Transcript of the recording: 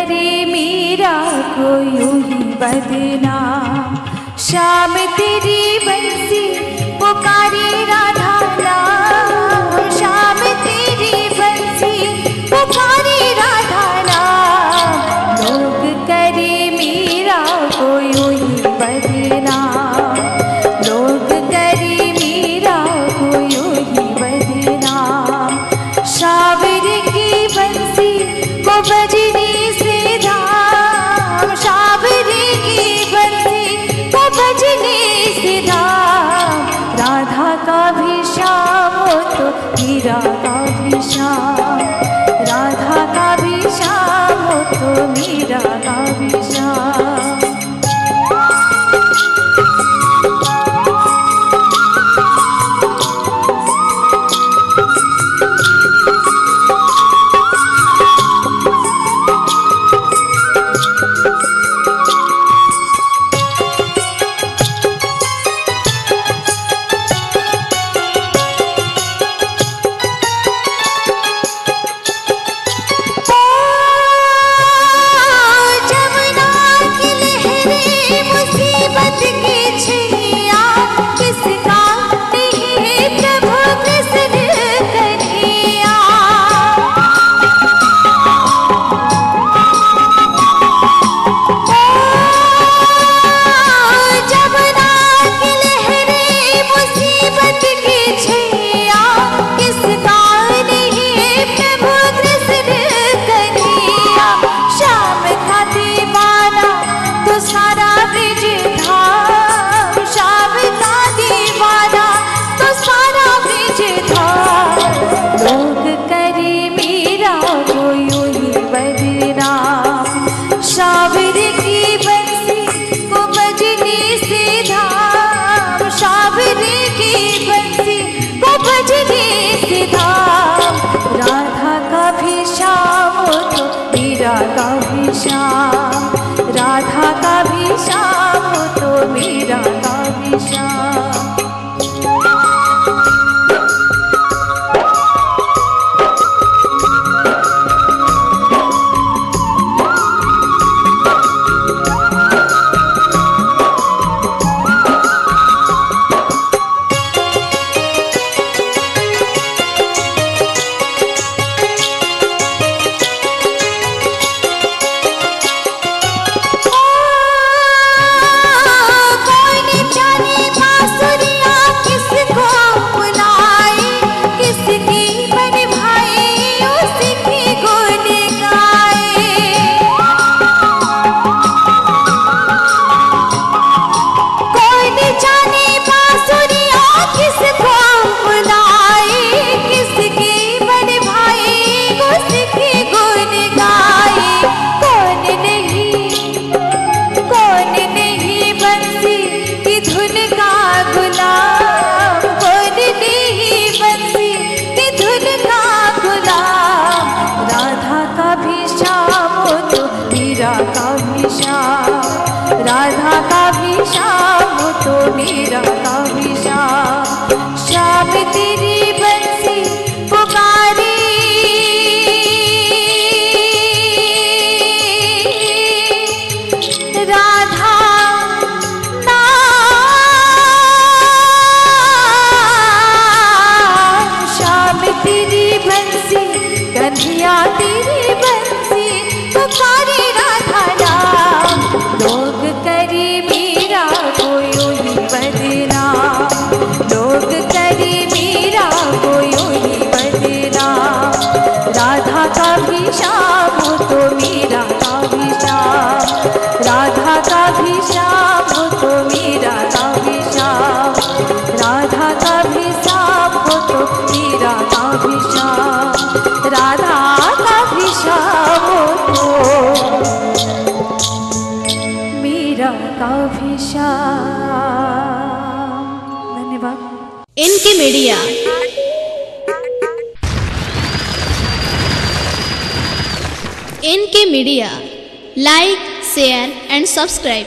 करे मेरा कोई ही बदना शाम तेरी बंसी पुकारे राधा सीधा। राधा का भी श्याम तो हीरा का भी श्याम। भी राधा का भी तो मेरा का भी श्याम श्याम तेरी Lord. टीवी मीडिया इनके media like share and subscribe